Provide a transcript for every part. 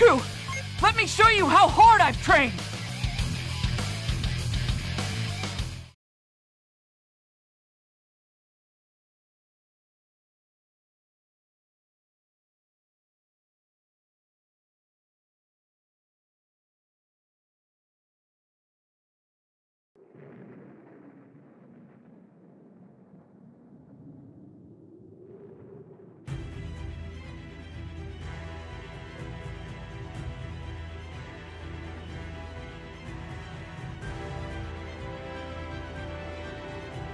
Goku! Let me show you how hard I've trained!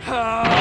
Ha!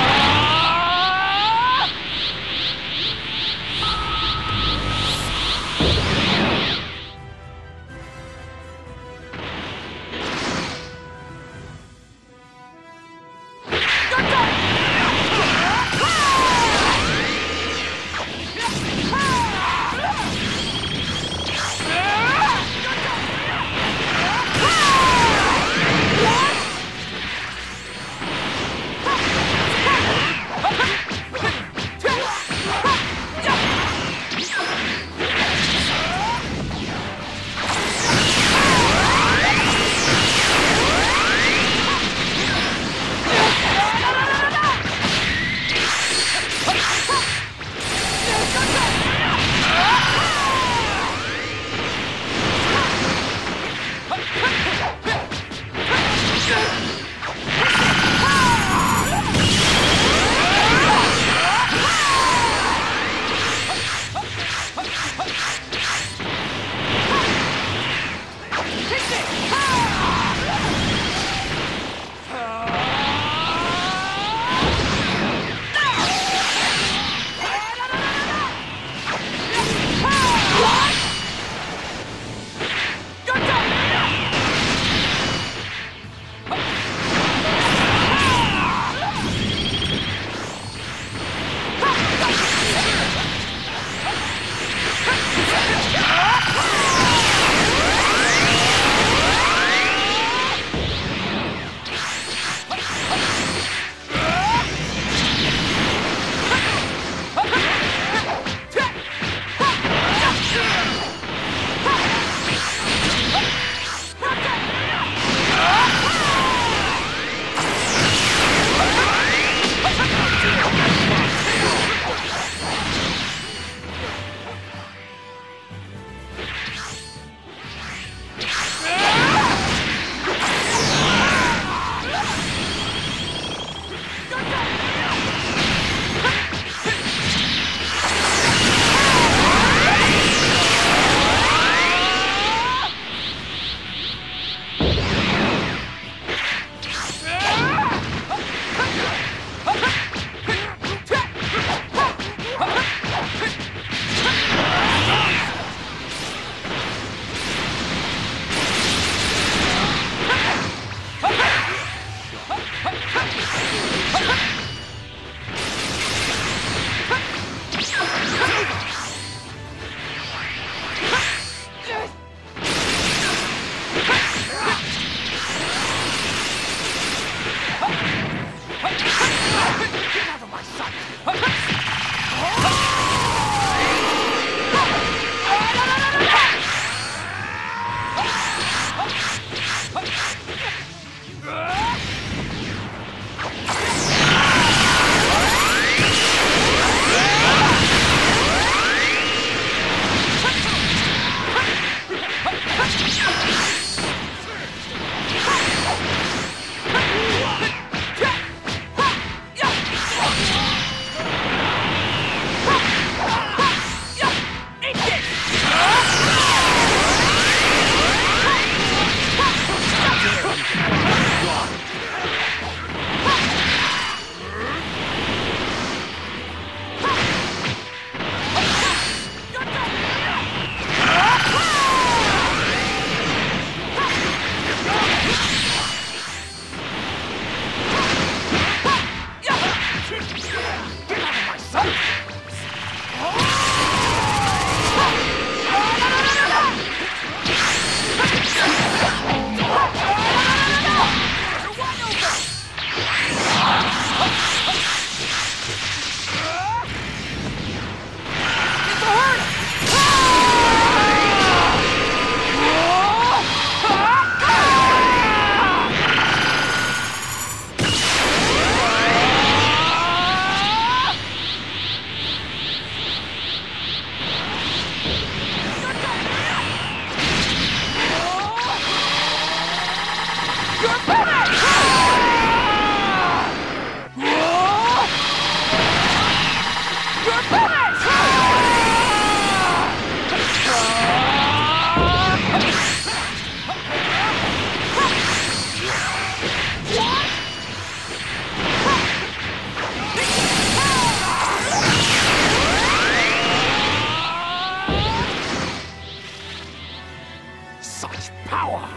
Power!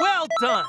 Well done!